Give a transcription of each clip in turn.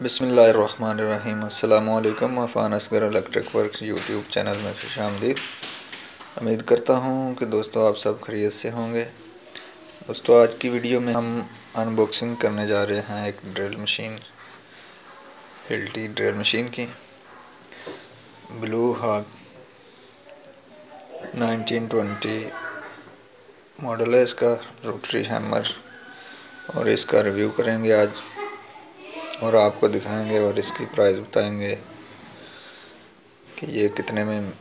बिसमीम अल्लाम Afan Asghar electric work YouTube channel में खुश आमदीद। उम्मीद करता हूँ कि दोस्तों आप सब खरीत से होंगे। दोस्तों, आज की वीडियो में हम अनबॉक्सिंग करने जा रहे हैं एक drill machine, Hilti drill machine की। ब्लू हाग 1920 मॉडल है इसका, रोटरी हैमर। और इसका रिव्यू करेंगे आज। और आपको दिखाएँगे और इसकी प्राइस बताएँगे कि ये कितने में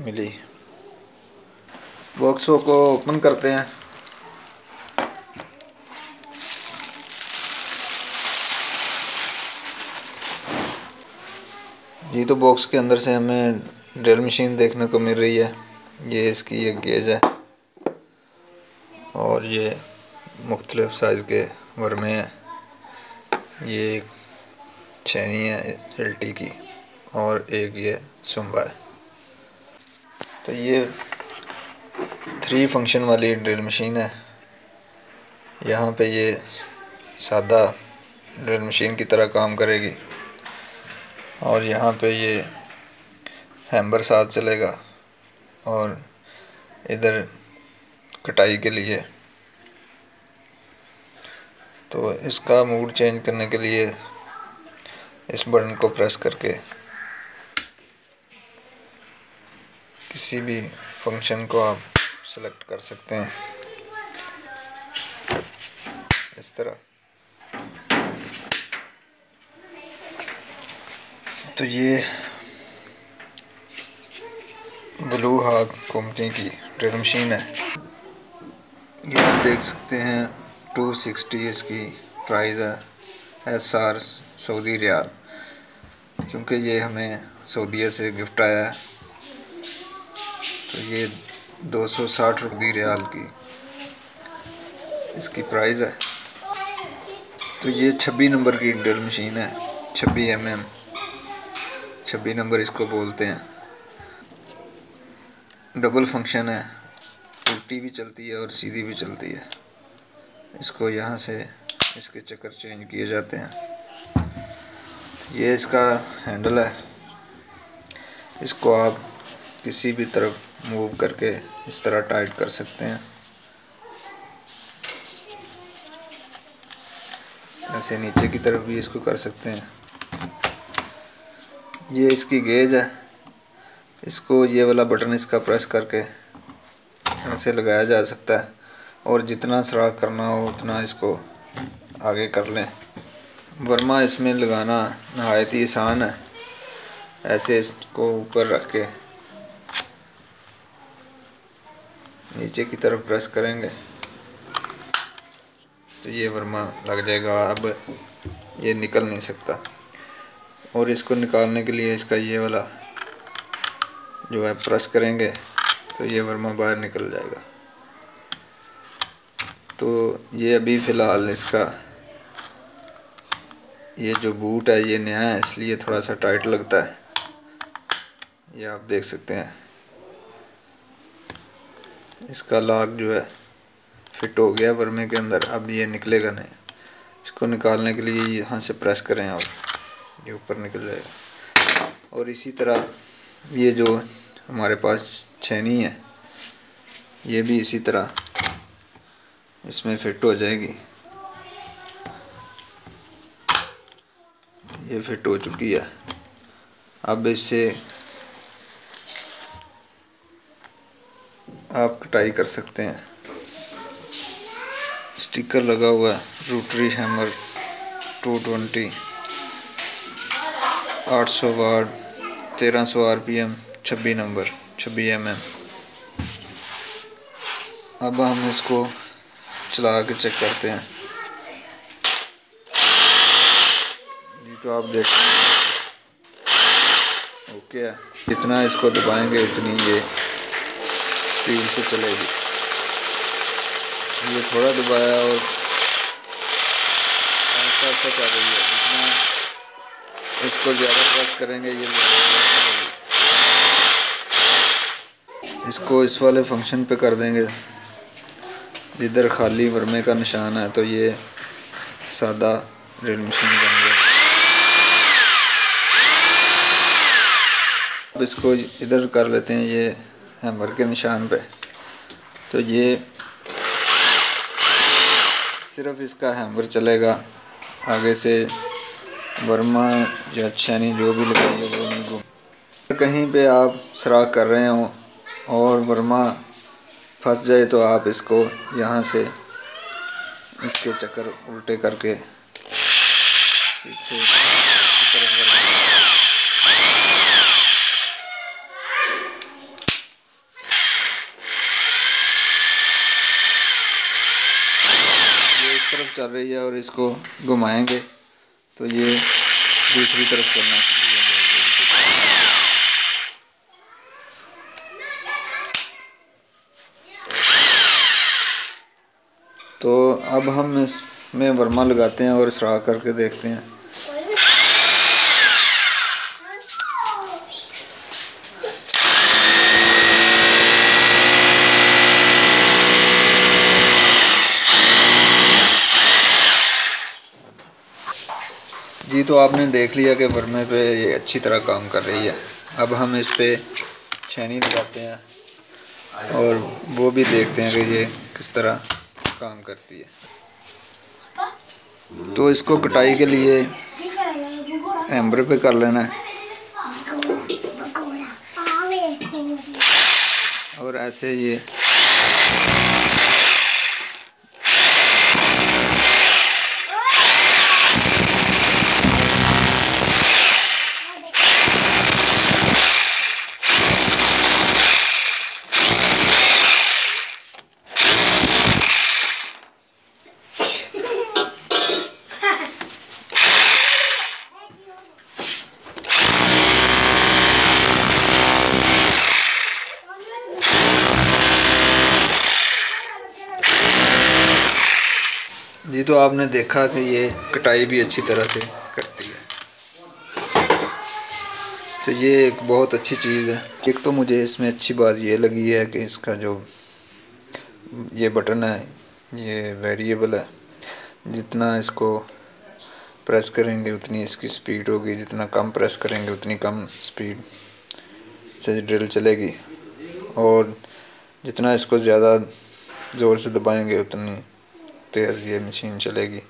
मिली। बॉक्सों को ओपन करते हैं। ये तो बॉक्स के अंदर से हमें ड्रिल मशीन देखने को मिल रही है। ये इसकी एक गेज है। और ये मुख्तलिफ़ साइज़ के वर्मे हैं। ये एक छैनी है एल्टी की, और एक ये सुम्बा है। तो ये थ्री फ़ंक्शन वाली ड्रिल मशीन है। यहाँ पे ये सादा ड्रिल मशीन की तरह काम करेगी। और यहाँ पे ये हैम्बर साथ चलेगा, और इधर कटाई के लिए तो इसका मूड चेंज करने के लिए इस बटन को प्रेस करके किसी भी फ़ंक्शन को आप सेलेक्ट कर सकते हैं। इस तरह। तो ये ब्लू हाग कंपनी की ड्रिल मशीन है। ये आप देख सकते हैं। टू सिक्सटी इसकी प्राइस है एस आर सऊदी रियाल। क्योंकि ये हमें सऊदीया से गिफ्ट आया है तो ये दो सौ साठ रुपये रियाल की इसकी प्राइस है। तो ये छब्बी नंबर की ड्रिल मशीन है छब्बी एम एम छब्बी नंबर इसको बोलते हैं। डबल फ़ंक्शन है, उल्टी भी चलती है और सीधी भी चलती है। इसको यहाँ से इसके चक्कर चेंज किए जाते हैं। ये इसका हैंडल है। इसको आप किसी भी तरफ़ मूव करके इस तरह टाइट कर सकते हैं। ऐसे नीचे की तरफ़ भी इसको कर सकते हैं। ये इसकी गेज है। इसको ये वाला बटन इसका प्रेस करके ऐसे लगाया जा सकता है। और जितना सराख करना हो, उतना इसको आगे कर लें। वर्मा इसमें लगाना नहायत ही आसान है। ऐसे इसको ऊपर रख के नीचे की तरफ़ प्रेस करेंगे तो ये वर्मा लग जाएगा, अब ये निकल नहीं सकता। और इसको निकालने के लिए इसका ये वाला जो है, प्रेस करेंगे तो ये वर्मा बाहर निकल जाएगा। तो ये अभी फ़िलहाल इसका, ये जो बूट है ये नया है, इसलिए थोड़ा सा टाइट लगता है। ये आप देख सकते हैं। इसका लाग जो है, फिट हो गया वर्मे के अंदर, अब ये निकलेगा नहीं। इसको निकालने के लिए यहाँ से प्रेस करें और ये ऊपर निकल जाएगा। और इसी तरह ये जो हमारे पास छैनी है, ये भी इसी तरह इसमें फिट हो जाएगी। ये फिट हो चुकी है। अब इससे आप कटाई कर सकते हैं। स्टिकर लगा हुआ है, rotary hammer 220 800 watt 1300 RPM 26 number 26 M M अब हम इसको चला के चेक करते हैं। ये तो आप देख ओके जितना इसको दबाएँगे उतनी ये स्पीड से चलेगी। ये थोड़ा दबाया और ऐसा ऐसा कर रही है। जितना इसको ज़्यादा प्रेस करेंगे, ये इसको इस वाले फ़ंक्शन पे कर देंगे। जिधर खाली वर्मे का निशान है तो ये सादा ड्रिल मशीन बन गया। अब इसको इधर कर लेते हैं, ये हैमर के निशान पे। तो ये सिर्फ़ इसका हैमर चलेगा। आगे से वर्मा या छैनी जो भी लगाइए, वो नहीं घूम कहीं पे आप सराख कर रहे हो और वर्मा फंस जाए तो आप इसको यहाँ से इसके चक्कर उल्टे करके पीछे तरफ़ चल रही है और इसको घुमाएँगे तो ये दूसरी तरफ़ चलना तो अब हम इसमें वर्मा लगाते हैं और सरा करके देखते हैं। जी तो आपने देख लिया कि वर्मे पे ये अच्छी तरह काम कर रही है। अब हम इस पर छैनी लगाते हैं और वो भी देखते हैं कि ये किस तरह काम करती है। तो इसको कटाई के लिए एम्बर पे कर लेना है। और ऐसे ये तो आपने देखा कि ये कटाई भी अच्छी तरह से करती है। तो ये एक बहुत अच्छी चीज़ है। एक तो मुझे इसमें अच्छी बात ये लगी है कि इसका जो ये बटन है, ये वेरिएबल है, जितना इसको प्रेस करेंगे उतनी इसकी स्पीड होगी, जितना कम प्रेस करेंगे उतनी कम स्पीड से ड्रिल चलेगी। और जितना इसको ज़्यादा ज़ोर से दबाएँगे उतनी तेज़ ये मशीन चलेगी।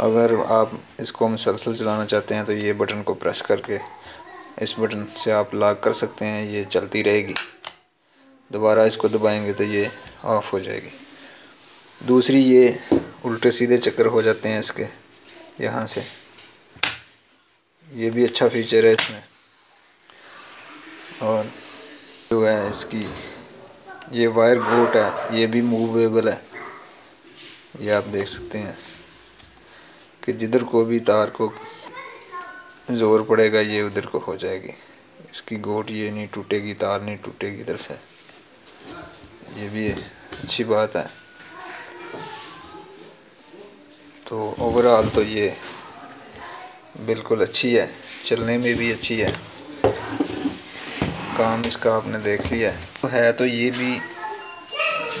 अगर आप इसको मुसलसल चलाना चाहते हैं तो ये बटन को प्रेस करके इस बटन से आप लॉक कर सकते हैं, ये चलती रहेगी। दोबारा इसको दबाएँगे तो ये ऑफ़ हो जाएगी। दूसरी ये उल्टे सीधे चक्कर हो जाते हैं इसके, यहाँ से। ये भी अच्छा फीचर है इसमें। और जो है इसकी, ये वायर गोट है, ये भी मूवेबल है। ये आप देख सकते हैं कि जिधर को भी तार को ज़ोर पड़ेगा, ये उधर को हो जाएगी। इसकी गोट ये नहीं टूटेगी, तार नहीं टूटेगी इधर से। ये भी अच्छी बात है। तो ओवरऑल तो ये बिल्कुल अच्छी है। चलने में भी अच्छी है। काम इसका आपने देख लिया। है तो है तो ये भी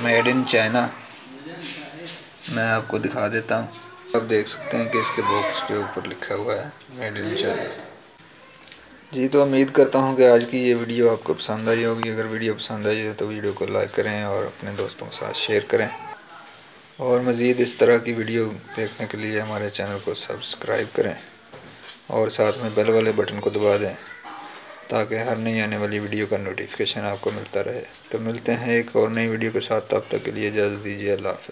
मेड इन चाइना मैं आपको दिखा देता हूँ। आप देख सकते हैं कि इसके बॉक्स के ऊपर लिखा हुआ है मेड इन चाइना जी तो उम्मीद करता हूँ कि आज की ये वीडियो आपको पसंद आई होगी। अगर वीडियो पसंद आई है तो वीडियो को लाइक करें और अपने दोस्तों के साथ शेयर करें। और मज़ीद इस तरह की वीडियो देखने के लिए हमारे चैनल को सब्सक्राइब करें और साथ में बेल वाले बटन को दबा दें, ताकि हर नई आने वाली वीडियो का नोटिफिकेशन आपको मिलता रहे। तो मिलते हैं एक और नई वीडियो के साथ। तब तक के लिए इजाज़त दीजिए, अल्लाह हाफ़